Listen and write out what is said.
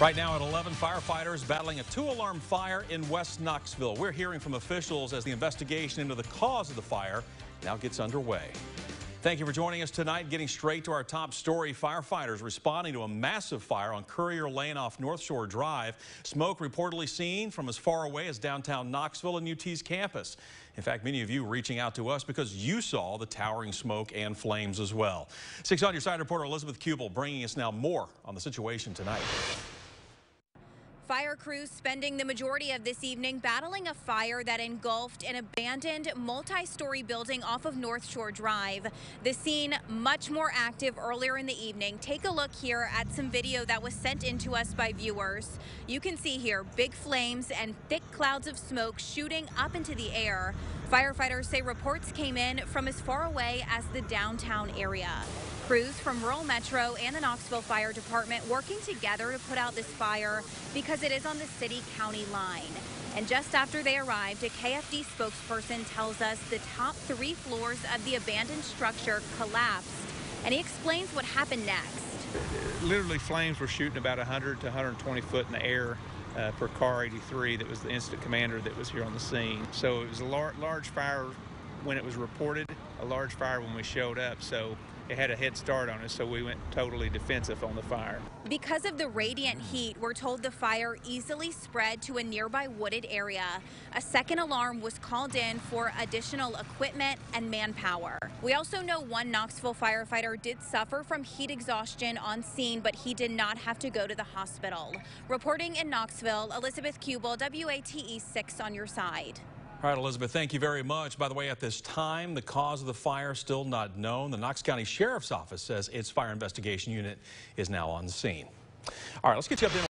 Right now at 11, firefighters battling a two-alarm fire in West Knoxville. We're hearing from officials as the investigation into the cause of the fire now gets underway. Thank you for joining us tonight. Getting straight to our top story, firefighters responding to a massive fire on Courier Lane off North Shore Drive. Smoke reportedly seen from as far away as downtown Knoxville and UT's campus. In fact, many of you reaching out to us because you saw the towering smoke and flames as well. Six on your side reporter Elizabeth Kubel bringing us now more on the situation tonight. Fire crews spending the majority of this evening battling a fire that engulfed an abandoned multi-story building off of North Shore Drive. The scene much more active earlier in the evening. Take a look here at some video that was sent in to us by viewers. You can see here big flames and thick clouds of smoke shooting up into the air. Firefighters say reports came in from as far away as the downtown area. Crews from Rural Metro and the Knoxville Fire Department working together to put out this fire because it is on the city-county line. And just after they arrived, a KFD spokesperson tells us the top three floors of the abandoned structure collapsed. And he explains what happened next. Literally, flames were shooting about 100 to 120 foot in the air uh, per car 83 that was the incident commander that was here on the scene. So it was a lar large fire when it was reported, a large fire when we showed up. So it had a head start on us, so we went totally defensive on the fire. Because of the radiant heat, we're told the fire easily spread to a nearby wooded area. A second alarm was called in for additional equipment and manpower. We also know one Knoxville firefighter did suffer from heat exhaustion on scene, but he did not have to go to the hospital. Reporting in Knoxville, Elizabeth Kubel, WATE 6 on your side. All right, Elizabeth, thank you very much. By the way, at this time, the cause of the fire still not known. The Knox County Sheriff's Office says its fire investigation unit is now on the scene. All right, let's get you up